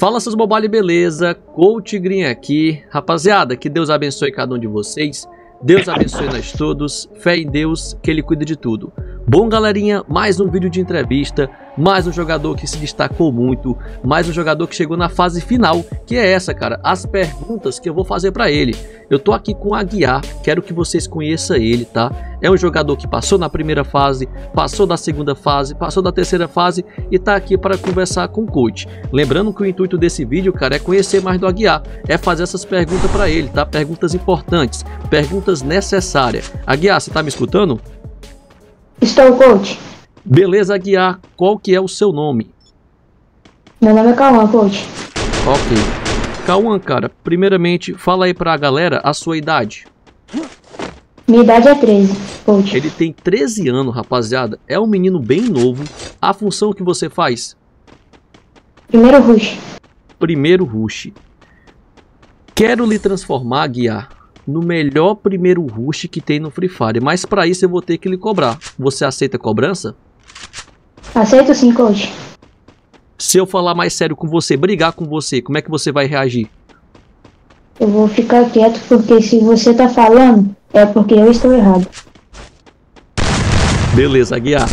Fala seus mobile beleza, Coach Green aqui. Rapaziada, que Deus abençoe cada um de vocês. Deus abençoe nós todos. Fé em Deus, que Ele cuida de tudo. Bom, galerinha, mais um vídeo de entrevista. Mais um jogador que se destacou muito. Mais um jogador que chegou na fase final. Que é essa, cara. As perguntas que eu vou fazer para ele. Eu tô aqui com o Aguiar. Quero que vocês conheçam ele, tá? É um jogador que passou na primeira fase, passou da segunda fase, passou da terceira fase e tá aqui para conversar com o coach. Lembrando que o intuito desse vídeo, cara, é conhecer mais do Aguiar. É fazer essas perguntas para ele, tá? Perguntas importantes, perguntas necessárias. Aguiar, você tá me escutando? Estou, coach. Beleza, Aguiar. Qual que é o seu nome? Meu nome é Cauã, coach. Ok. Cauã, cara, primeiramente, fala aí pra galera a sua idade. Minha idade é 13, coach. Ele tem 13 anos, rapaziada. É um menino bem novo. A função que você faz? Primeiro rush. Primeiro rush. Quero lhe transformar, Guiar, no melhor primeiro rush que tem no Free Fire. Mas para isso eu vou ter que lhe cobrar. Você aceita a cobrança? Aceito sim, coach. Se eu falar mais sério com você, brigar com você, como é que você vai reagir? Eu vou ficar quieto porque se você tá falando, é porque eu estou errado. Beleza, Aguiar.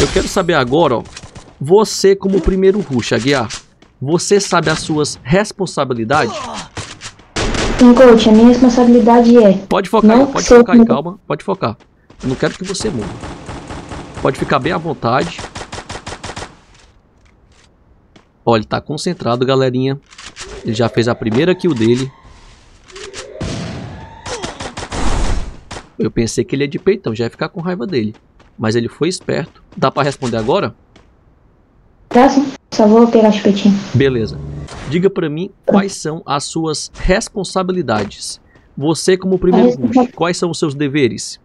Eu quero saber agora, ó. Você como primeiro rush, Aguiar. Você sabe as suas responsabilidades? Sim, coach, a minha responsabilidade é... Pode focar, Não pode focar aí, como- calma. Pode focar. Eu não quero que você morra. Pode ficar bem à vontade. Olha, ele tá concentrado, galerinha. Ele já fez a primeira kill dele. Eu pensei que ele ia de peitão, já ia ficar com raiva dele. Mas ele foi esperto. Dá pra responder agora? Tá sim, só vou pegar chupetinho. Beleza. Diga pra mim quais são as suas responsabilidades. Você como primeiro rush, quais são os seus deveres?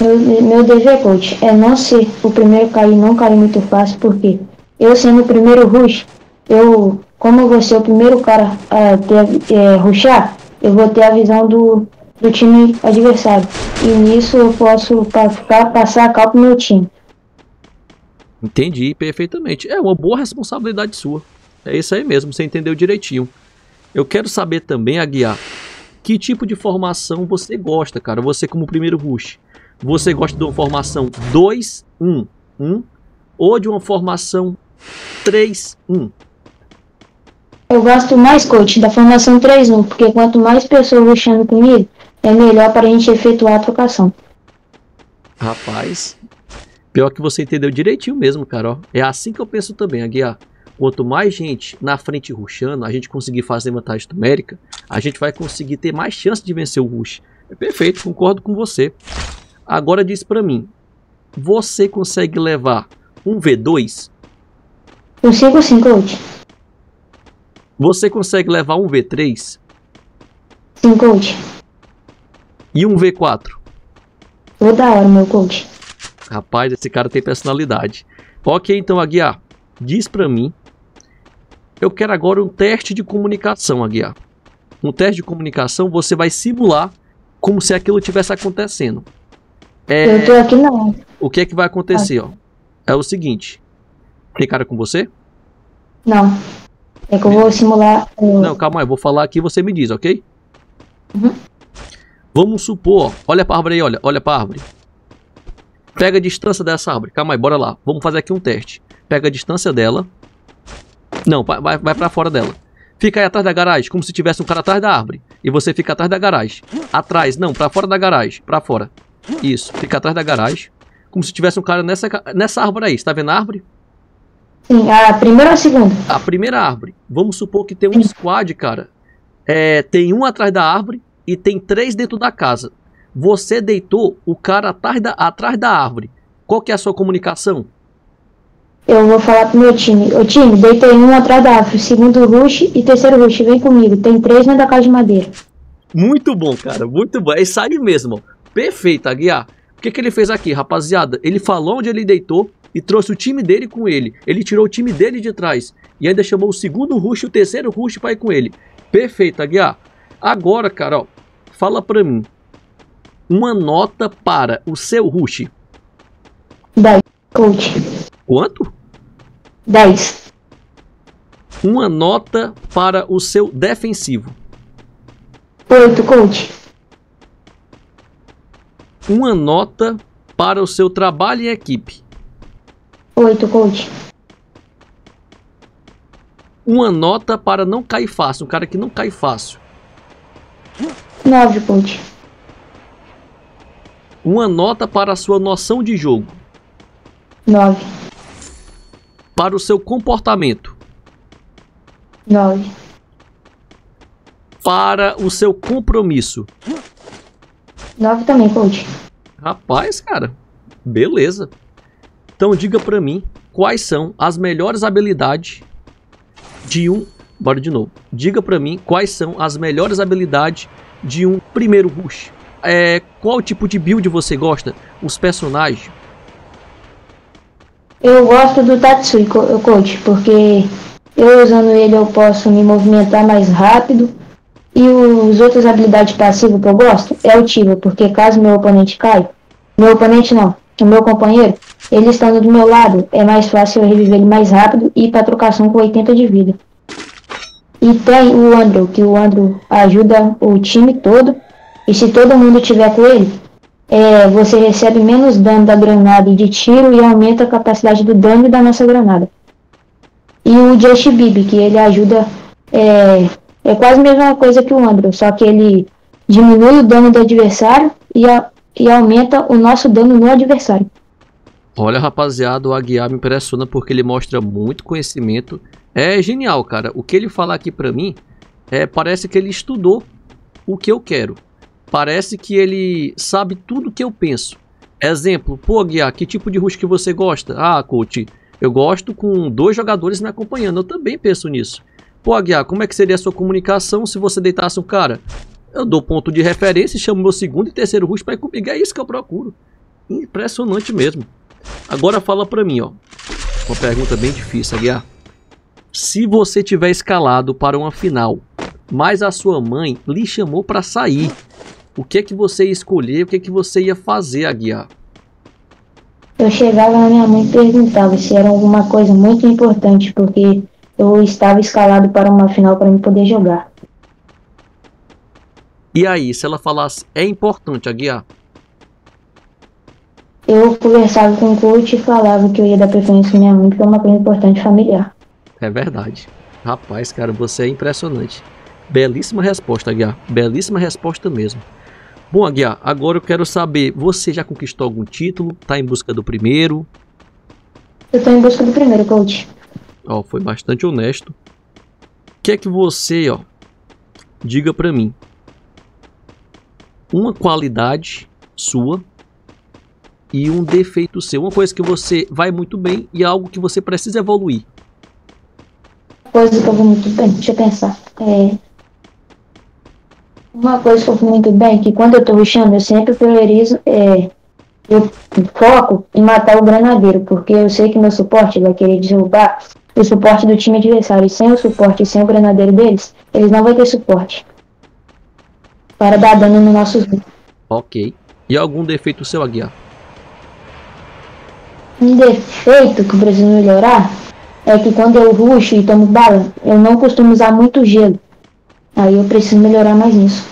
Meu, meu dever, coach, é não ser o primeiro a cair, não cair muito fácil, porque eu sendo o primeiro rush, eu, como eu vou ser o primeiro cara a ter, é, rushar, eu vou ter a visão do, do time adversário. E nisso eu posso ficar, passar a cal pro meu time. Entendi perfeitamente. É uma boa responsabilidade sua. É isso aí mesmo, você entendeu direitinho. Eu quero saber também, Aguiar, que tipo de formação você gosta, cara? Você como primeiro rush. Você gosta de uma formação 2-1-1 ou de uma formação 3-1? Eu gosto mais, coach, da formação 3-1, porque quanto mais pessoas rushando comigo, é melhor para a gente efetuar a trocação. Rapaz, pior que você entendeu direitinho mesmo, cara. ó. É assim que eu penso também, Aguiar. Quanto mais gente na frente rushando, a gente conseguir fazer vantagem numérica, a gente vai conseguir ter mais chance de vencer o rush. É perfeito, concordo com você. Agora diz pra mim, você consegue levar um V2? Sim, coach. Você consegue levar um V3 Sim, coach. e um V4? Vou da hora, meu coach. Rapaz, esse cara tem personalidade. Ok, então, Aguiar, diz pra mim. Eu quero agora um teste de comunicação, Aguiar. Um teste de comunicação, você vai simular como se aquilo tivesse acontecendo. É, Eu tô aqui não. o que é que vai acontecer, ó? É o seguinte. Tem cara com você? Não. É que eu vou simular. o- Não, calma aí, eu vou falar aqui e você me diz, ok? Uhum. Vamos supor, olha pra árvore aí, olha, olha pra árvore. Pega a distância dessa árvore. Calma aí, bora lá. Vamos fazer aqui um teste. Pega a distância dela. Não, vai, vai, pra fora dela. Fica aí atrás da garagem, como se tivesse um cara atrás da árvore. E você fica atrás da garagem. Atrás, não, pra fora da garagem. Pra fora. Isso, fica atrás da garagem. Como se tivesse um cara nessa, nessa árvore aí. Você tá vendo a árvore? Sim, a primeira ou a segunda? A primeira árvore. Vamos supor que tem um squad, cara. É, tem um atrás da árvore e tem três dentro da casa. Você deitou o cara atrás da, atrás da árvore. Qual que é a sua comunicação? Eu vou falar pro meu time. Ô time, deitei um atrás da árvore. Segundo rush e terceiro rush. Vem comigo. Tem três dentro da casa de madeira. Muito bom, cara. Muito bom. É isso aí mesmo. ó. Perfeito, Aguiar. O que, que ele fez aqui, rapaziada? Ele falou onde ele deitou e trouxe o time dele com ele. Ele tirou o time dele de trás. E ainda chamou o segundo rush e o terceiro rush pra ir com ele. Perfeito, Aguiar. Agora, cara, ó, fala pra mim. Uma nota para o seu rush. 10. Coach. Quanto? 10. Uma nota para o seu defensivo. Oito, coach. Uma nota para o seu trabalho em equipe. Oito, coach. Uma nota para não cair fácil. Um cara que não cai fácil. Nove, coach. Uma nota para a sua noção de jogo. Nove. Para o seu comportamento. Nove. Para o seu compromisso. Nove também, coach. Rapaz, cara, beleza. Então diga pra mim quais são as melhores habilidades de um. Bora de novo. Diga pra mim quais são as melhores habilidades de um primeiro rush. É, qual tipo de build você gosta? Os personagens? Eu gosto do Tatsui, co- coach, porque eu usando ele eu posso me movimentar mais rápido. E os outras habilidades passivas que eu gosto é o Tiva, porque caso meu oponente caia, meu oponente não, o meu companheiro, ele estando do meu lado, é mais fácil eu reviver ele mais rápido e ir pra trocação com 80 de vida. E tem o Andrew, que o Andrew ajuda o time todo. E se todo mundo tiver com ele, é, você recebe menos dano da granada e de tiro e aumenta a capacidade do dano da nossa granada. E o Just Bibi, que ele ajuda. É, é quase a mesma coisa que o Andrew, só que ele diminui o dano do adversário e, a- e aumenta o nosso dano no adversário. Olha, rapaziada, o Aguiar me impressiona porque ele mostra muito conhecimento. É genial, cara. O que ele fala aqui pra mim, é, parece que ele estudou o que eu quero. Parece que ele sabe tudo que eu penso. Exemplo, pô, Aguiar, que tipo de rush que você gosta? Ah, coach, eu gosto com dois jogadores me acompanhando. Eu também penso nisso. Pô, Aguiar, como é que seria a sua comunicação se você deitasse um cara? Eu dou ponto de referência e chamo meu segundo e terceiro rush pra ir comigo. É isso que eu procuro. Impressionante mesmo. Agora fala pra mim, ó. Uma pergunta bem difícil, Aguiar. Se você tiver escalado para uma final, mas a sua mãe lhe chamou pra sair, o que é que você ia escolher? O que é que você ia fazer, Aguiar? Eu chegava na minha mãe e perguntava se era alguma coisa muito importante, porque eu estava escalado para uma final para eu poder jogar. E aí, se ela falasse, é importante, Aguiar? Eu conversava com o coach e falava que eu ia dar preferência à minha mãe, porque é uma coisa importante familiar. É verdade. Rapaz, cara, você é impressionante. Belíssima resposta, Aguiar. Belíssima resposta mesmo. Bom, Aguiar, agora eu quero saber, você já conquistou algum título? Tá em busca do primeiro? Eu tô em busca do primeiro, coach. Ó, foi bastante honesto. O que é que você, ó, diga pra mim? Uma qualidade sua e um defeito seu. Uma coisa que você vai muito bem e algo que você precisa evoluir. Coisa que eu vou muito bem, deixa eu pensar. É... Uma coisa que eu vou muito bem, que quando eu tô rushando, eu sempre priorizo, é... eu foco em matar o granadeiro, porque eu sei que meu suporte vai querer derrubar o suporte do time adversário. E sem o suporte e sem o granadeiro deles, eles não vão ter suporte. Para dar dano no nosso Ok. E algum defeito seu, Aguiar? Um defeito que eu preciso melhorar é que quando eu ruxo e tomo bala, eu não costumo usar muito gelo. Aí eu preciso melhorar mais nisso.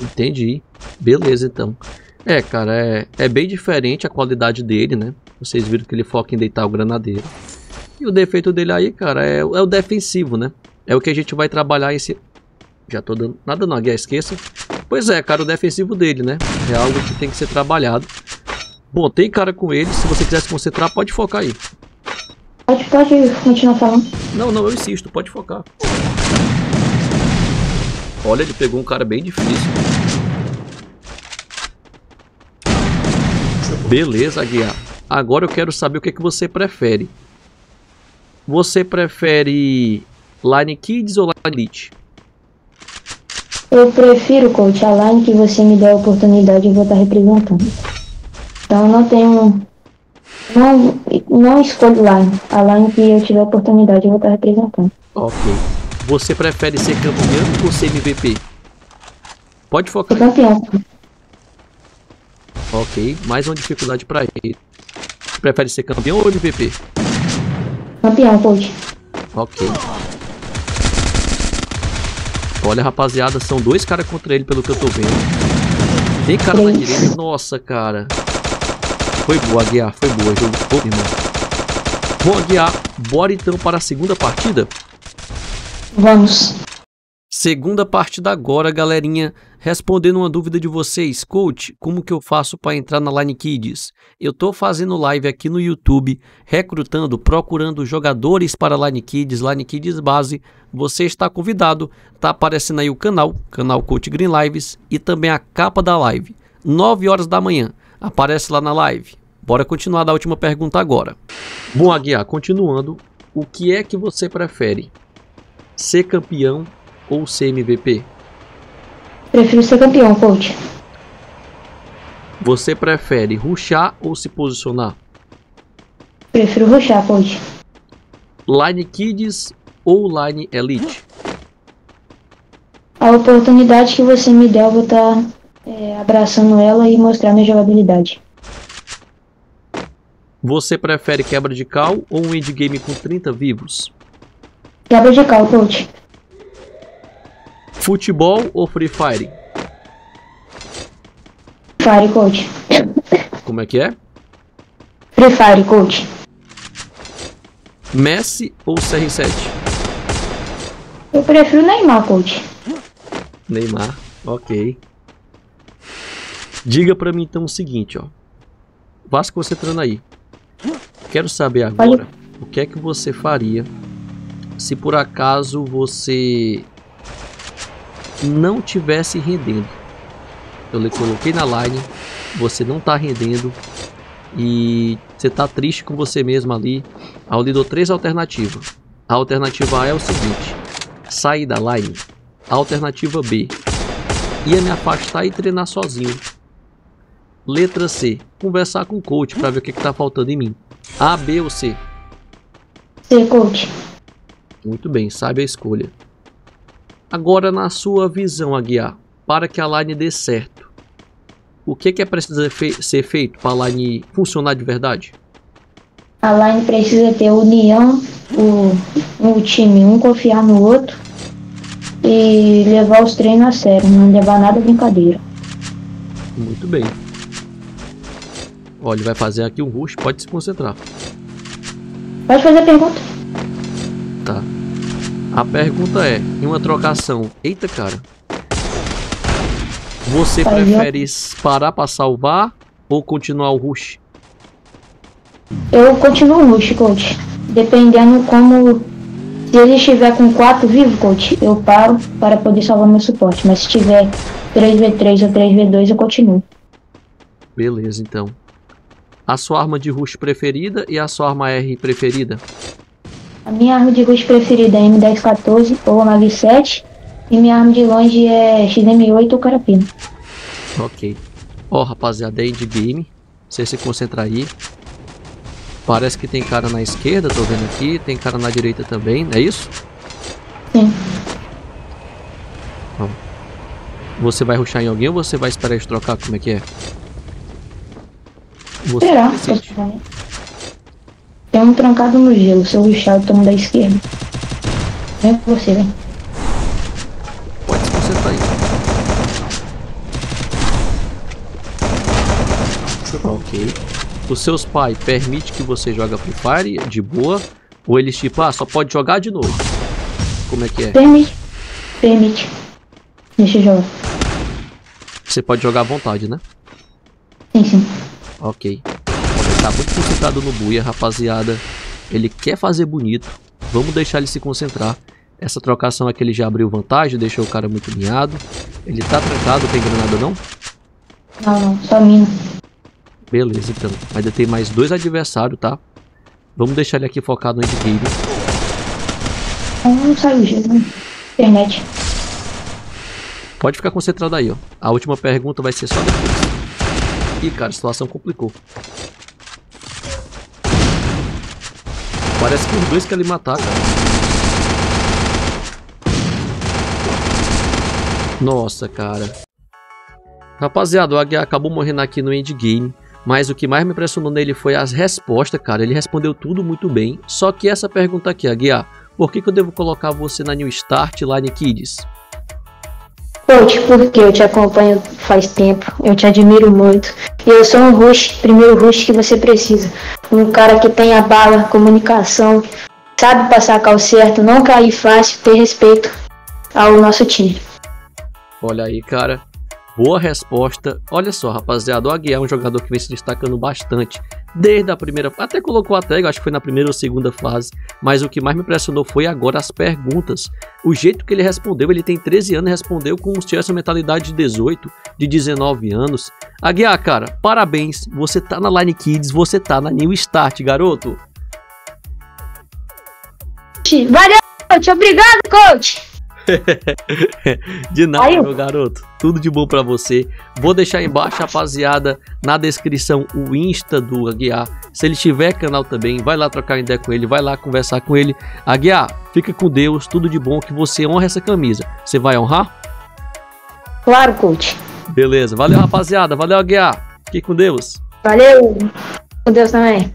Entendi. Beleza, então. É, cara, é, é bem diferente a qualidade dele, né? Vocês viram que ele foca em deitar o granadeiro. E o defeito dele aí, cara, é, é o defensivo, né? É o que a gente vai trabalhar esse. Já tô dando. Nada não, Guia, esqueça. Pois é, cara, o defensivo dele, né? É algo que tem que ser trabalhado. Bom, tem cara com ele. Se você quiser se concentrar, pode focar aí. Pode, pode continuar falando. Não, não, eu insisto, pode focar. Olha, ele pegou um cara bem difícil. Beleza, Aguiar. Agora eu quero saber o que, é que você prefere. Você prefere Line Kids ou Line Elite? Eu prefiro, coach, a line que você me der a oportunidade de eu vou estar representando. Então eu não tenho. Não, não escolho line. A line que eu tiver a oportunidade eu vou estar representando. Ok. Você prefere ser campeão ou ser MVP? Pode Sou focar. campeão. Ok, mais uma dificuldade pra ele. Prefere ser campeão ou MVP? Campeão, coach. Ok. Olha, rapaziada, são dois caras contra ele, pelo que eu tô vendo. Tem cara na direita. Nossa, cara. Foi boa, Aguiar. Foi boa. Jogo bom, irmão. Bom, Aguiar, bora então para a segunda partida? Vamos. Segunda partida agora, galerinha. Respondendo uma dúvida de vocês, coach, como que eu faço para entrar na Line Kids? Eu tô fazendo live aqui no YouTube, recrutando, procurando jogadores para Line Kids, Line Kids base. Você está convidado, tá aparecendo aí o canal, canal Coach Green Lives e também a capa da live. 9 horas da manhã, aparece lá na live. Bora continuar da última pergunta agora. Bom, Aguiar, continuando, o que é que você prefere? Ser campeão ou ser MVP? Prefiro ser campeão, coach. Você prefere ruxar ou se posicionar? Prefiro ruxar, coach. Line Kids ou Line Elite? A oportunidade que você me der, eu vou estar tá, é, abraçando ela e mostrar minha jogabilidade. Você prefere quebra de cal ou um endgame com 30 vivos? Quebra de cal, coach. Futebol ou Free Fire? Fire, coach. Como é que é? Free Fire, coach. Messi ou CR7? Eu prefiro Neymar, coach. Neymar, ok. Diga pra mim então o seguinte, ó. Vá se concentrando aí. Quero saber agora o que é que você faria se por acaso você não tivesse rendendo. Eu lhe coloquei na line, você não está rendendo e você está triste com você mesmo ali. Eu lhe dou três alternativas. A alternativa A é o seguinte: sair da line. A alternativa B: ia me afastar e treinar sozinho. Letra C: conversar com o coach para ver o que está faltando em mim. A, B ou C? C, coach. Muito bem, sabe a escolha. Agora, na sua visão, Aguiar, para que a line dê certo, o que, que é preciso ser feito para a line funcionar de verdade? A line precisa ter união, o, o time um confiar no outro e levar os treinos a sério, não levar nada brincadeira. Muito bem. Olha, ele vai fazer aqui um rush, pode se concentrar. Pode fazer a pergunta. Tá. A pergunta é, em uma trocação, eita cara, você prefere parar para salvar ou continuar o rush? Eu continuo o rush, coach. Dependendo como... Se ele estiver com 4 vivos, coach, eu paro para poder salvar meu suporte. Mas se tiver 3v3 ou 3v2, eu continuo. Beleza, então. A sua arma de rush preferida e a sua arma R preferida? A minha arma de rush preferida é M1014 ou Mag 7 e minha arma de longe é XM8 ou Carapina. Ok. Ó, oh, rapaziada, aí de game. Você se concentra aí. Parece que tem cara na esquerda, tô vendo aqui. Tem cara na direita também, não é isso? Sim. Você vai ruxar em alguém ou você vai esperar eles trocar? Como é que é? Você Será? Tem um trancado no gelo, seu ruxado toma da esquerda. Vem com você, vem. Pode se consertar aí. Ok. Os seus pais permitem que você joga Free Fire de boa? Ou eles tipo, ah, só pode jogar de novo? Como é que é? Permite. Permite. Deixa eu jogar. Você pode jogar à vontade, né? Sim, sim. Ok tá muito concentrado no buia, rapaziada. Ele quer fazer bonito. Vamos deixar ele se concentrar. Essa trocação aqui ele já abriu vantagem, deixou o cara muito linhado. Ele tá trancado, tem granada não? Não, não, só mina. Beleza, então. Ainda tem mais dois adversários, tá? Vamos deixar ele aqui focado no endgame. Não saiu, gente. Internet. Pode ficar concentrado aí, ó. A última pergunta vai ser só depois. Ih, cara, a situação complicou. Parece que os dois querem matar, cara. Nossa, cara. Rapaziada, o Aguiar acabou morrendo aqui no endgame. Mas o que mais me impressionou nele foi as respostas, cara. Ele respondeu tudo muito bem. Só que essa pergunta aqui, Aguiar. por que, que eu devo colocar você na New Start Line Kids? Coach, porque eu te acompanho faz tempo, eu te admiro muito. E eu sou um rush, primeiro rush que você precisa. Um cara que tenha bala, comunicação, sabe passar cal certo, não cair fácil, ter respeito ao nosso time. Olha aí, cara. Boa resposta. Olha só, rapaziada, o Aguiar é um jogador que vem se destacando bastante desde a primeira, até colocou a tag, acho que foi na primeira ou segunda fase, mas o que mais me impressionou foi agora as perguntas. O jeito que ele respondeu, ele tem 13 anos respondeu como se tivesse uma mentalidade de 18, de 19 anos. Aguiar, cara, parabéns, você tá na Line Kids, você tá na New Start, garoto. Valeu, coach, obrigado, coach. de nada, Aí. meu garoto. Tudo de bom para você. Vou deixar embaixo, rapaziada, na descrição o Insta do Aguiar. Se ele tiver canal também, vai lá trocar ideia com ele, vai lá conversar com ele. Aguiar, fica com Deus, tudo de bom, que você honra essa camisa. Você vai honrar? Claro, coach. Beleza, valeu, rapaziada. Valeu, Aguiar. Fique com Deus. Valeu. Com Deus também.